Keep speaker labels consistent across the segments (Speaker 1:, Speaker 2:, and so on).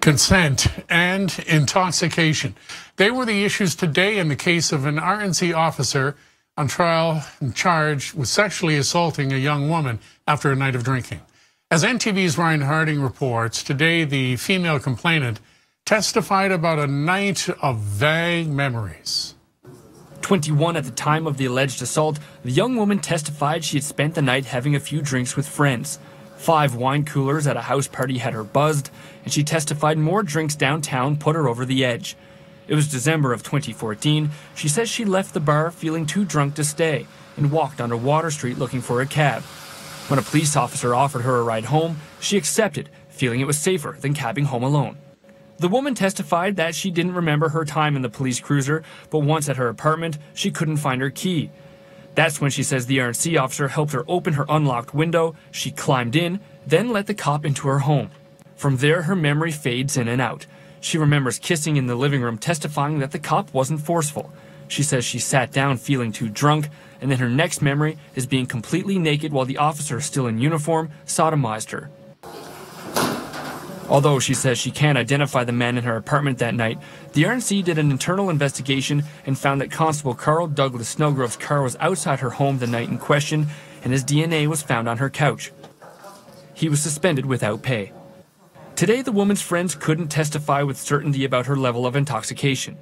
Speaker 1: consent, and intoxication. They were the issues today in the case of an RNC officer on trial and charged with sexually assaulting a young woman after a night of drinking. As NTV's Ryan Harding reports, today the female complainant testified about a night of vague memories.
Speaker 2: 21 at the time of the alleged assault, the young woman testified she had spent the night having a few drinks with friends. Five wine coolers at a house party had her buzzed, and she testified more drinks downtown put her over the edge. It was December of 2014. She says she left the bar feeling too drunk to stay and walked onto Water Street looking for a cab. When a police officer offered her a ride home, she accepted, feeling it was safer than cabbing home alone. The woman testified that she didn't remember her time in the police cruiser, but once at her apartment, she couldn't find her key. That's when she says the RNC officer helped her open her unlocked window. She climbed in, then let the cop into her home. From there, her memory fades in and out. She remembers kissing in the living room, testifying that the cop wasn't forceful. She says she sat down feeling too drunk, and then her next memory is being completely naked while the officer, still in uniform, sodomized her. Although she says she can't identify the man in her apartment that night, the RNC did an internal investigation and found that Constable Carl Douglas Snelgrove's car was outside her home the night in question, and his DNA was found on her couch. He was suspended without pay. Today, the woman's friends couldn't testify with certainty about her level of intoxication.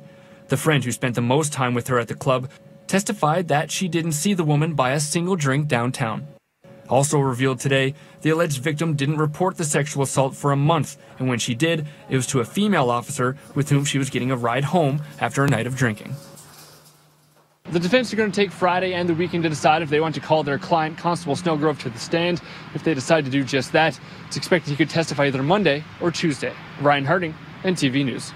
Speaker 2: The friend who spent the most time with her at the club testified that she didn't see the woman buy a single drink downtown. Also revealed today, the alleged victim didn't report the sexual assault for a month, and when she did, it was to a female officer with whom she was getting a ride home after a night of drinking. The defense are going to take Friday and the weekend to decide if they want to call their client, Constable Snelgrove, to the stand. If they decide to do just that, it's expected he could testify either Monday or Tuesday. Ryan Harding, NTV News.